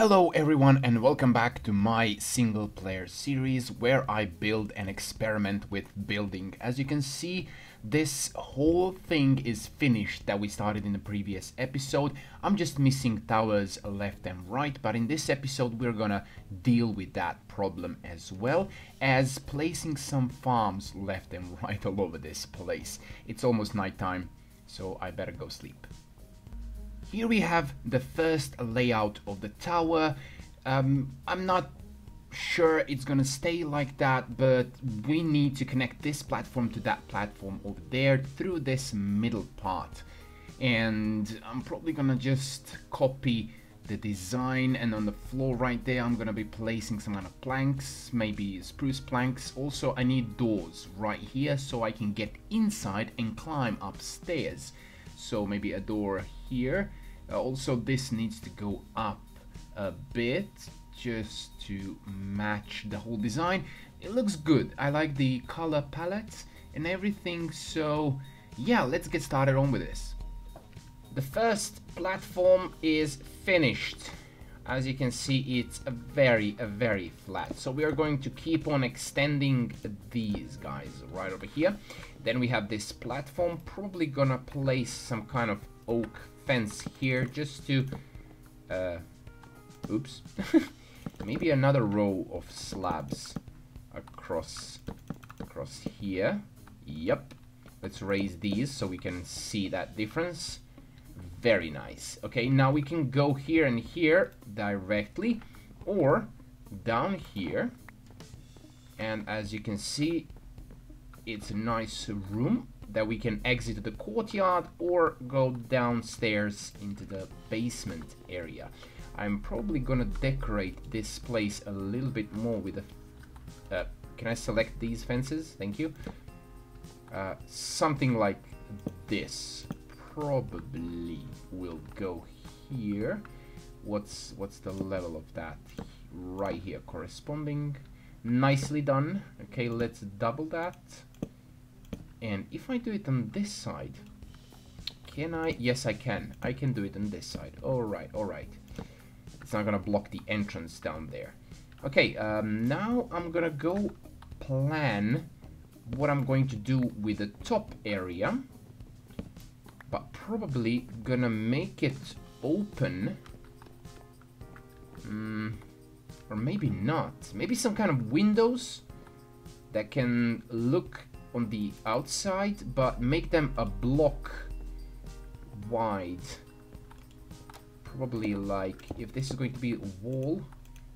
Hello everyone and welcome back to my single player series where I build and experiment with building. As you can see, this whole thing is finished that we started in the previous episode. I'm just missing towers left and right, but in this episode we're gonna deal with that problem as well as placing some farms left and right all over this place. It's almost nighttime, so I better go sleep. Here we have the first layout of the tower. Um, I'm not sure it's gonna stay like that, but we need to connect this platform to that platform over there through this middle part. And I'm probably gonna just copy the design and on the floor right there I'm gonna be placing some kind of planks, maybe spruce planks. Also I need doors right here so I can get inside and climb upstairs. So maybe a door here also, this needs to go up a bit just to match the whole design. It looks good. I like the color palette and everything. So yeah, let's get started on with this. The first platform is finished. As you can see, it's very, very flat. So we are going to keep on extending these guys right over here. Then we have this platform, probably gonna place some kind of oak fence here just to uh, oops. Maybe another row of slabs across across here. Yep let's raise these so we can see that difference. Very nice. Okay now we can go here and here directly or down here. And as you can see it's a nice room that we can exit the courtyard or go downstairs into the basement area. I'm probably gonna decorate this place a little bit more with a... Uh, can I select these fences? Thank you. Uh, something like this probably will go here. What's what's the level of that? Right here, corresponding. Nicely done. Okay, let's double that. And if I do it on this side, can I? Yes, I can. I can do it on this side. All right, all right. It's not gonna block the entrance down there. Okay, um, now I'm gonna go plan what I'm going to do with the top area. But probably gonna make it open. Mm, or maybe not. Maybe some kind of windows that can look on the outside, but make them a block wide. Probably like, if this is going to be a wall,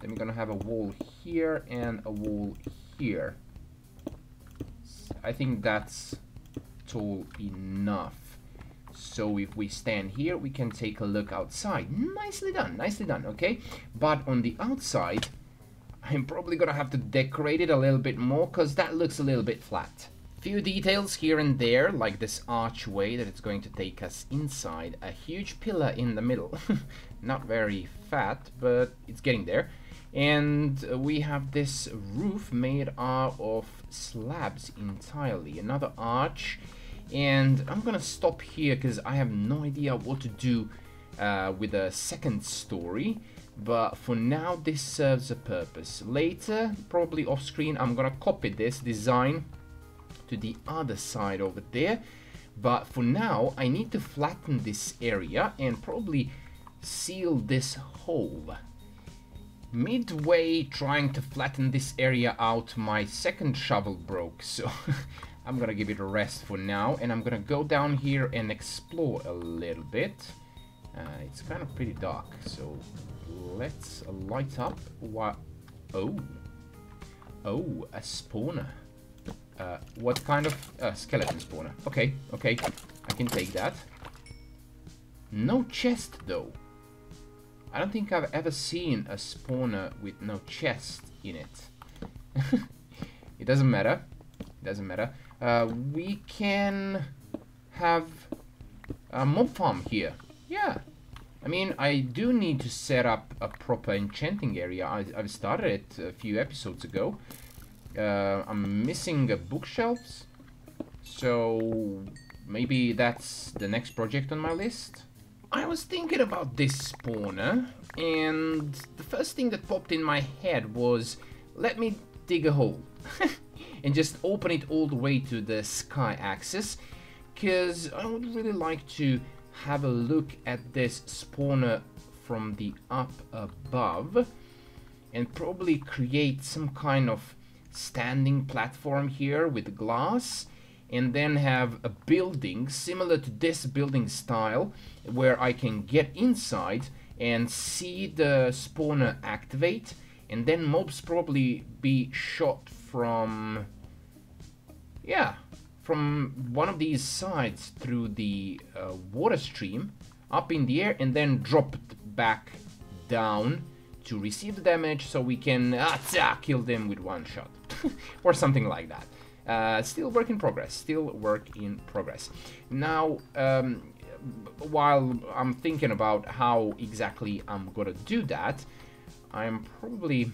then we're gonna have a wall here and a wall here. I think that's tall enough. So if we stand here, we can take a look outside. Nicely done, nicely done, okay? But on the outside, I'm probably gonna have to decorate it a little bit more because that looks a little bit flat. Few details here and there, like this archway that it's going to take us inside. A huge pillar in the middle. Not very fat, but it's getting there. And we have this roof made out of slabs entirely. Another arch. And I'm gonna stop here because I have no idea what to do uh, with a second story. But for now, this serves a purpose. Later, probably off screen, I'm gonna copy this design to the other side over there. But for now, I need to flatten this area and probably seal this hole. Midway trying to flatten this area out, my second shovel broke, so I'm gonna give it a rest for now. And I'm gonna go down here and explore a little bit. Uh, it's kind of pretty dark, so let's light up what... Oh. Oh, a spawner. Uh, what kind of uh, skeleton spawner? Okay, okay, I can take that. No chest, though. I don't think I've ever seen a spawner with no chest in it. it doesn't matter. It doesn't matter. Uh, we can have a mob farm here. Yeah. I mean, I do need to set up a proper enchanting area. I, I've started it a few episodes ago. Uh, I'm missing bookshelves, so maybe that's the next project on my list. I was thinking about this spawner and the first thing that popped in my head was let me dig a hole and just open it all the way to the sky axis because I would really like to have a look at this spawner from the up above and probably create some kind of standing platform here with glass and then have a building similar to this building style where I can get inside and see the spawner activate and then mobs probably be shot from yeah from one of these sides through the uh, water stream up in the air and then dropped back down to receive the damage so we can uh, kill them with one shot or something like that. Uh, still work in progress, still work in progress. Now, um, while I'm thinking about how exactly I'm gonna do that, I'm probably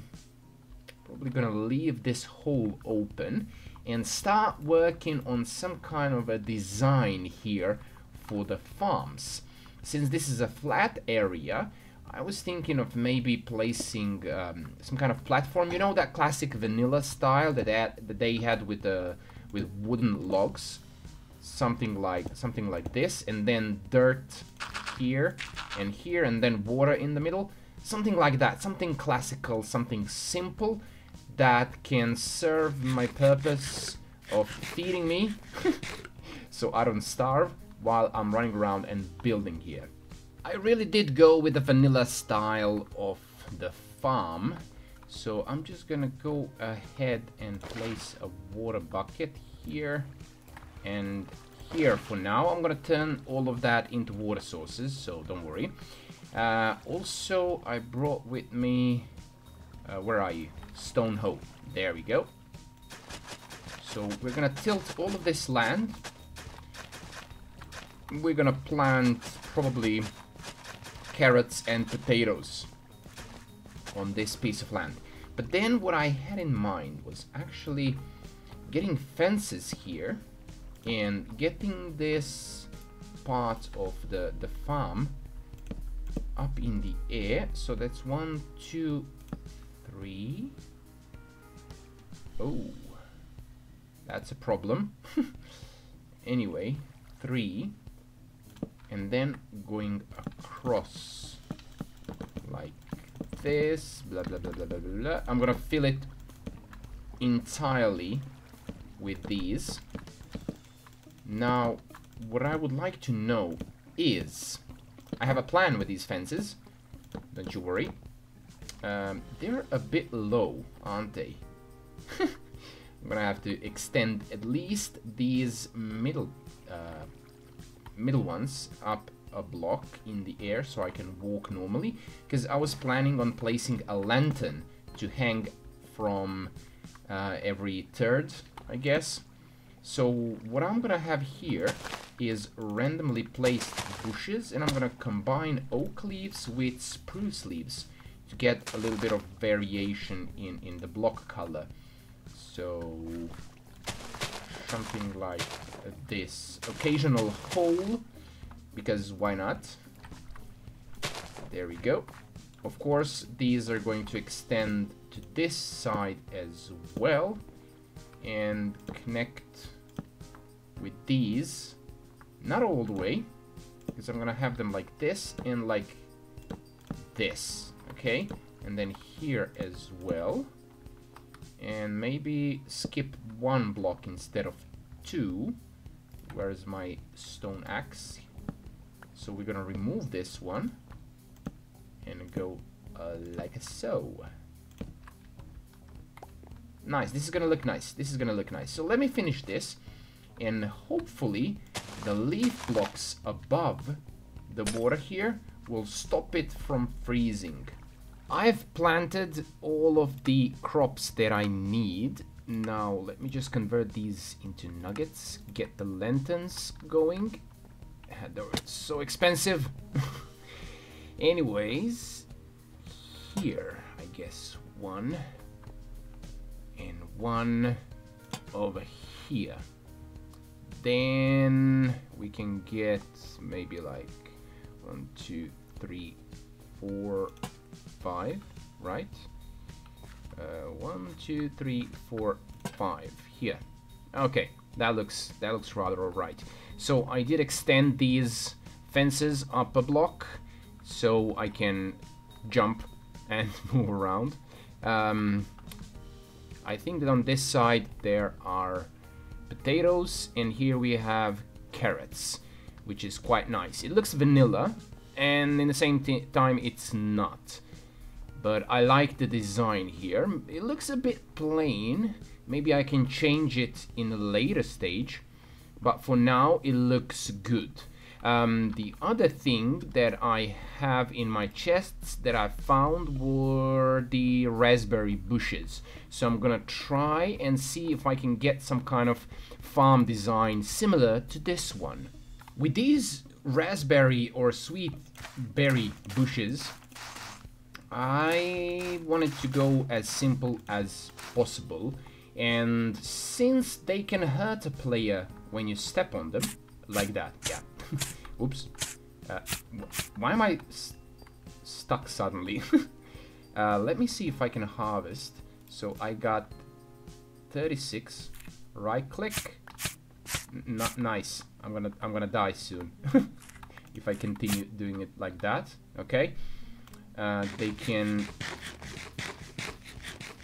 probably gonna leave this hole open and start working on some kind of a design here for the farms. Since this is a flat area, I was thinking of maybe placing um, some kind of platform. You know that classic vanilla style that, had, that they had with the with wooden logs, something like something like this, and then dirt here and here, and then water in the middle, something like that. Something classical, something simple that can serve my purpose of feeding me so I don't starve while I'm running around and building here. I really did go with the vanilla style of the farm so I'm just gonna go ahead and place a water bucket here and here for now. I'm gonna turn all of that into water sources so don't worry. Uh, also I brought with me, uh, where are you? stone hoe. There we go. So we're gonna tilt all of this land. We're gonna plant probably carrots and potatoes on this piece of land. But then what I had in mind was actually getting fences here and getting this part of the, the farm up in the air. So that's one, two, three. Oh, that's a problem. anyway, three. And then going across like this, blah, blah, blah, blah, blah, blah. I'm gonna fill it entirely with these. Now, what I would like to know is, I have a plan with these fences, don't you worry. Um, they're a bit low, aren't they? I'm gonna have to extend at least these middle uh, middle ones up a block in the air so I can walk normally because I was planning on placing a lantern to hang from uh, every third I guess so what I'm gonna have here is randomly placed bushes and I'm gonna combine oak leaves with spruce leaves to get a little bit of variation in, in the block color. So something like this. Occasional hole, because why not? There we go. Of course, these are going to extend to this side as well and connect with these. Not all the way, because I'm gonna have them like this and like this okay and then here as well and maybe skip one block instead of two where's my stone axe? So we're gonna remove this one and go uh, like so. Nice this is gonna look nice this is gonna look nice. So let me finish this and hopefully the leaf blocks above the water here will stop it from freezing. I've planted all of the crops that I need. Now, let me just convert these into nuggets, get the lanterns going. Ah, they're so expensive. Anyways, here, I guess, one and one over here. Then we can get maybe like one, two, three, four, five, right? Uh, one, two, three, four, five. Here. Okay, that looks that looks rather alright. So I did extend these fences up a block so I can jump and move around. Um, I think that on this side there are potatoes and here we have carrots which is quite nice. It looks vanilla and in the same time it's not. But I like the design here. It looks a bit plain. Maybe I can change it in a later stage. But for now it looks good. Um, the other thing that I have in my chests that I found were the raspberry bushes. So I'm gonna try and see if I can get some kind of farm design similar to this one. With these raspberry or sweet berry bushes, I wanted to go as simple as possible. And since they can hurt a player when you step on them, like that, yeah. Oops. Uh, why am I st stuck suddenly? uh, let me see if I can harvest. So I got 36. Right click. Not nice. I'm gonna I'm gonna die soon if I continue doing it like that. Okay. Uh, they can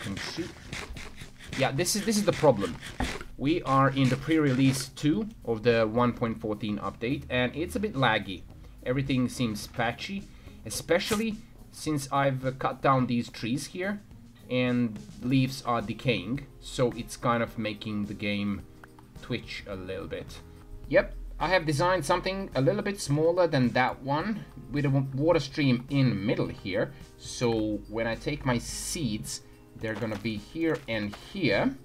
can shoot. Yeah, this is this is the problem. We are in the pre-release 2 of the 1.14 update and it's a bit laggy. Everything seems patchy, especially since I've cut down these trees here and leaves are decaying, so it's kind of making the game twitch a little bit. Yep, I have designed something a little bit smaller than that one with a water stream in middle here. So when I take my seeds, they're gonna be here and here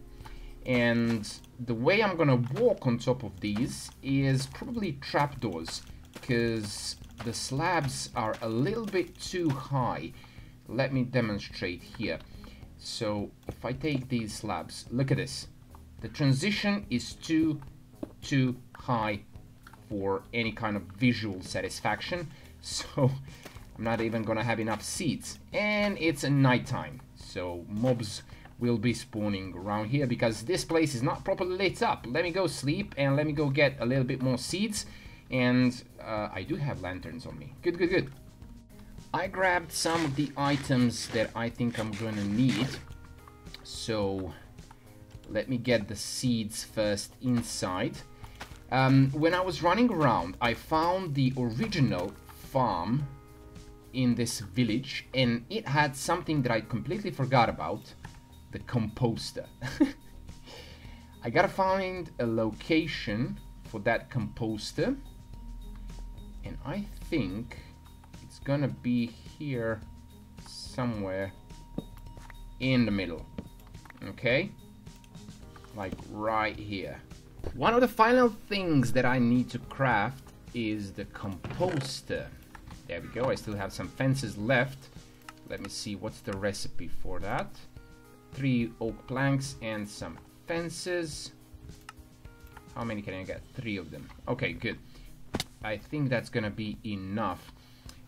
and the way I'm gonna walk on top of these is probably trapdoors because the slabs are a little bit too high. Let me demonstrate here. So if I take these slabs, look at this. The transition is too, too high for any kind of visual satisfaction. So I'm not even gonna have enough seeds. And it's a nighttime, so mobs will be spawning around here because this place is not properly lit up. Let me go sleep and let me go get a little bit more seeds. And uh, I do have lanterns on me. Good, good, good. I grabbed some of the items that I think I'm gonna need. So let me get the seeds first inside. Um, when I was running around, I found the original farm in this village and it had something that I completely forgot about the composter. I gotta find a location for that composter. And I think it's gonna be here somewhere in the middle. Okay? Like right here. One of the final things that I need to craft is the composter. There we go, I still have some fences left. Let me see, what's the recipe for that? three oak planks and some fences. How many can I get? Three of them. Okay, good. I think that's gonna be enough.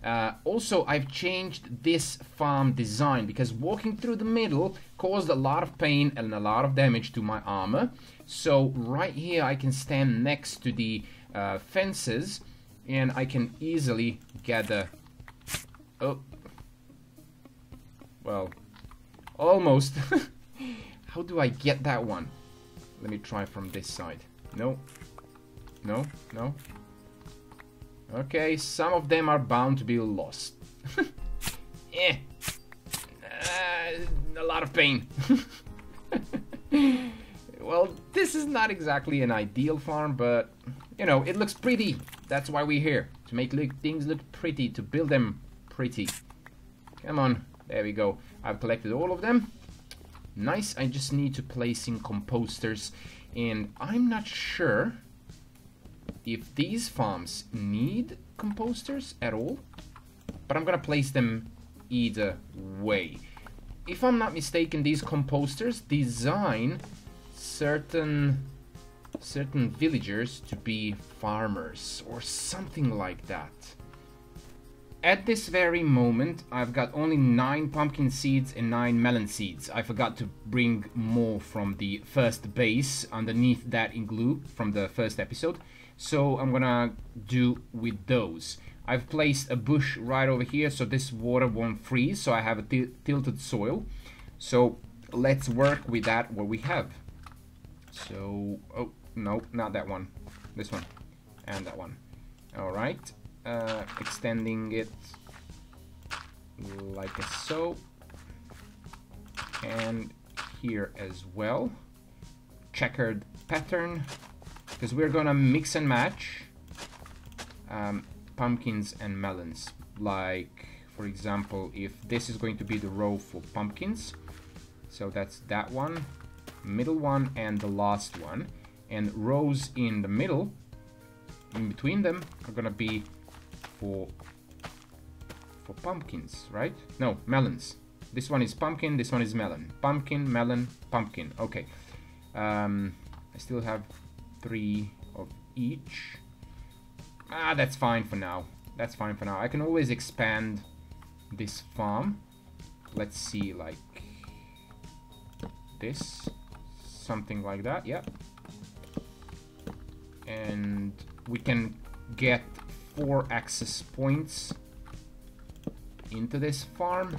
Uh, also, I've changed this farm design because walking through the middle caused a lot of pain and a lot of damage to my armor. So right here I can stand next to the uh, fences and I can easily gather... Oh. Well, Almost. How do I get that one? Let me try from this side. No. No, no. Okay, some of them are bound to be lost. eh. Uh, a lot of pain. well, this is not exactly an ideal farm, but, you know, it looks pretty. That's why we're here. To make look, things look pretty, to build them pretty. Come on. There we go. I've collected all of them. Nice, I just need to place in composters. And I'm not sure if these farms need composters at all. But I'm gonna place them either way. If I'm not mistaken, these composters design certain certain villagers to be farmers or something like that. at this very moment, I've got only 9 pumpkin seeds and 9 melon seeds. I forgot to bring more from the first base underneath that igloo from the first episode. So I'm gonna do with those. I've placed a bush right over here so this water won't freeze, so I have a tilted soil. So let's work with that what we have. So, oh, no, not that one. This one. And that one. Alright. Uh, extending it like so. And here as well. Checkered pattern. Because we're gonna mix and match um, pumpkins and melons. Like, for example, if this is going to be the row for pumpkins, so that's that one, middle one, and the last one. And rows in the middle, in between them, are gonna be for for pumpkins, right? No, melons. This one is pumpkin, this one is melon. Pumpkin, melon, pumpkin. Okay. Um, I still have three of each. Ah, that's fine for now. That's fine for now. I can always expand this farm. Let's see, like this. Something like that, yeah. And we can get four access points into this farm.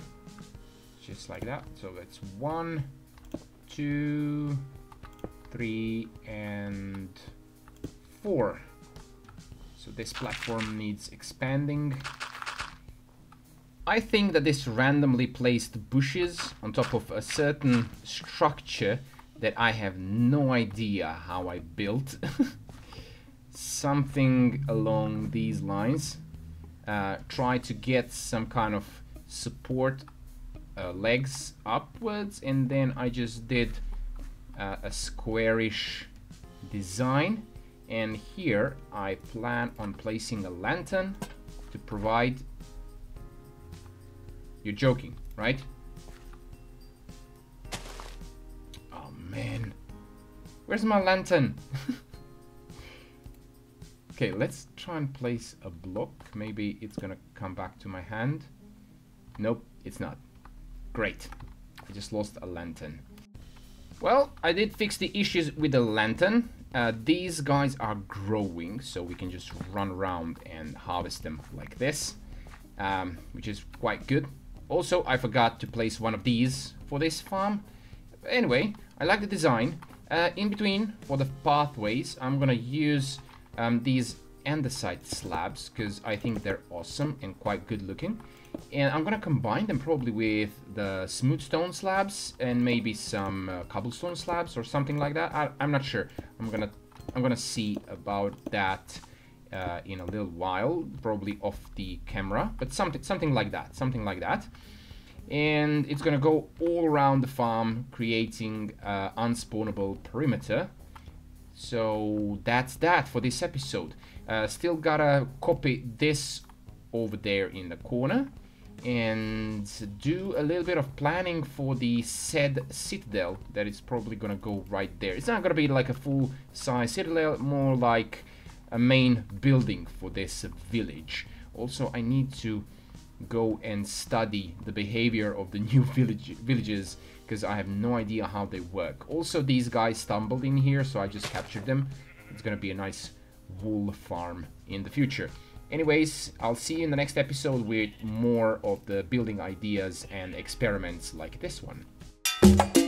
Just like that. So that's one, two, three, and four. So this platform needs expanding. I think that this randomly placed bushes on top of a certain structure that I have no idea how I built. Something along these lines. Uh, try to get some kind of support uh, legs upwards and then I just did uh, a squarish design. And here I plan on placing a lantern to provide you're joking right? Oh man. Where's my lantern? Okay let's try and place a block. Maybe it's gonna come back to my hand. Nope it's not. Great. I just lost a lantern well I did fix the issues with the lantern uh, these guys are growing, so we can just run around and harvest them like this, um, which is quite good. Also, I forgot to place one of these for this farm. Anyway, I like the design. Uh, in between, for the pathways, I'm gonna use um, these andesite slabs, because I think they're awesome and quite good looking. And I'm gonna combine them probably with the smooth stone slabs and maybe some uh, cobblestone slabs or something like that. I, am not sure. I'm gonna I'm gonna see about that uh, in a little while, probably off the camera, but something something like that, something like that. And it's gonna go all around the farm, creating uh, unspawnable perimeter. So that's that for this episode. Uh, still gotta copy this over there in the corner and do a little bit of planning for the said citadel that is probably gonna go right there. It's not gonna be like a full size citadel, more like a main building for this village. Also, I need to go and study the behavior of the new village villages because I have no idea how they work. Also, these guys stumbled in here, so I just captured them. It's gonna be a nice wool farm in the future. Anyways, I'll see you in the next episode with more of the building ideas and experiments like this one.